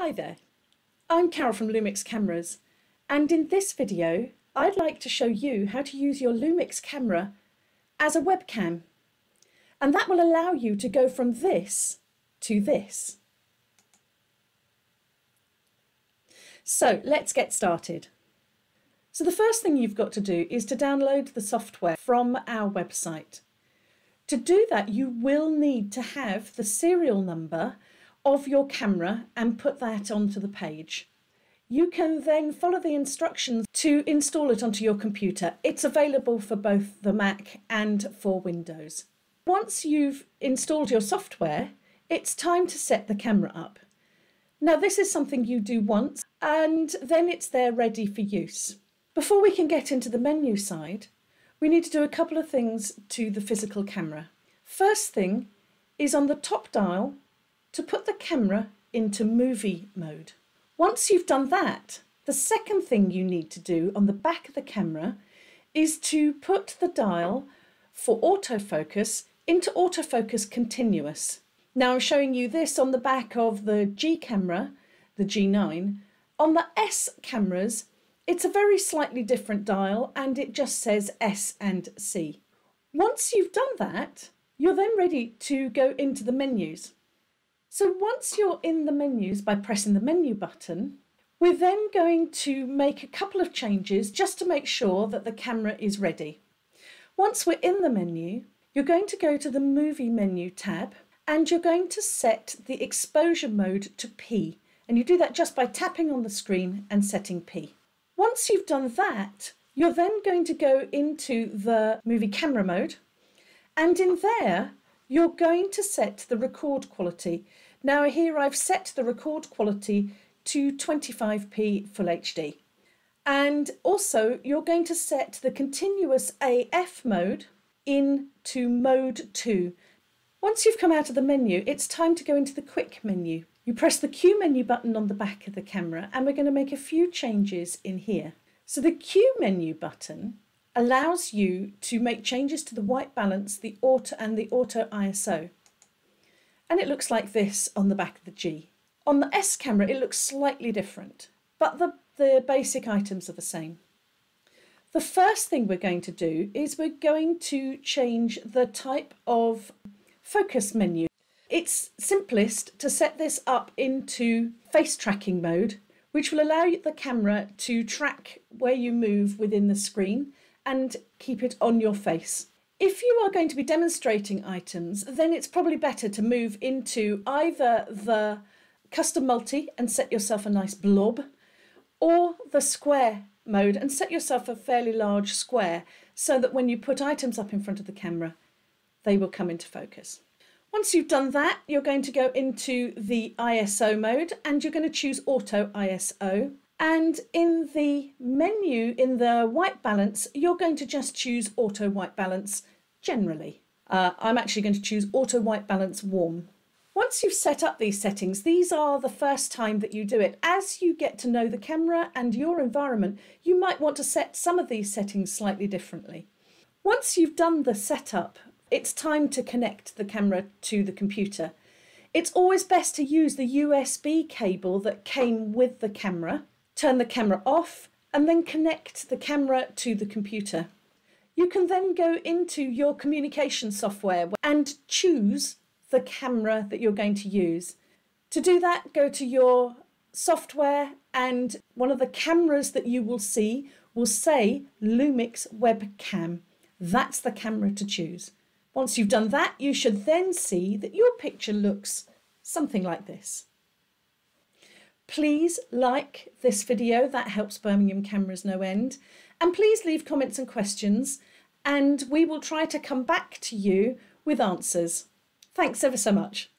Hi there, I'm Carol from Lumix Cameras and in this video I'd like to show you how to use your Lumix camera as a webcam and that will allow you to go from this to this. So let's get started. So the first thing you've got to do is to download the software from our website. To do that you will need to have the serial number of your camera and put that onto the page. You can then follow the instructions to install it onto your computer. It's available for both the Mac and for Windows. Once you've installed your software, it's time to set the camera up. Now this is something you do once and then it's there ready for use. Before we can get into the menu side, we need to do a couple of things to the physical camera. First thing is on the top dial to put the camera into movie mode. Once you've done that, the second thing you need to do on the back of the camera is to put the dial for autofocus into autofocus continuous. Now I'm showing you this on the back of the G camera, the G9. On the S cameras, it's a very slightly different dial and it just says S and C. Once you've done that, you're then ready to go into the menus. So once you're in the menus by pressing the menu button, we're then going to make a couple of changes just to make sure that the camera is ready. Once we're in the menu, you're going to go to the movie menu tab and you're going to set the exposure mode to P. And you do that just by tapping on the screen and setting P. Once you've done that, you're then going to go into the movie camera mode. And in there, you're going to set the record quality. Now here I've set the record quality to 25p Full HD. And also you're going to set the continuous AF mode into mode 2. Once you've come out of the menu, it's time to go into the quick menu. You press the Q menu button on the back of the camera and we're going to make a few changes in here. So the Q menu button allows you to make changes to the white balance, the auto and the auto ISO. And it looks like this on the back of the G. On the S camera, it looks slightly different, but the, the basic items are the same. The first thing we're going to do is we're going to change the type of focus menu. It's simplest to set this up into face tracking mode, which will allow the camera to track where you move within the screen and keep it on your face. If you are going to be demonstrating items, then it's probably better to move into either the custom multi and set yourself a nice blob, or the square mode and set yourself a fairly large square so that when you put items up in front of the camera, they will come into focus. Once you've done that, you're going to go into the ISO mode and you're going to choose Auto ISO. And in the menu, in the white balance, you're going to just choose auto white balance generally. Uh, I'm actually going to choose auto white balance warm. Once you've set up these settings, these are the first time that you do it. As you get to know the camera and your environment, you might want to set some of these settings slightly differently. Once you've done the setup, it's time to connect the camera to the computer. It's always best to use the USB cable that came with the camera turn the camera off, and then connect the camera to the computer. You can then go into your communication software and choose the camera that you're going to use. To do that, go to your software and one of the cameras that you will see will say Lumix webcam. That's the camera to choose. Once you've done that, you should then see that your picture looks something like this. Please like this video, that helps Bermingham Cameras no end. And please leave comments and questions and we will try to come back to you with answers. Thanks ever so much.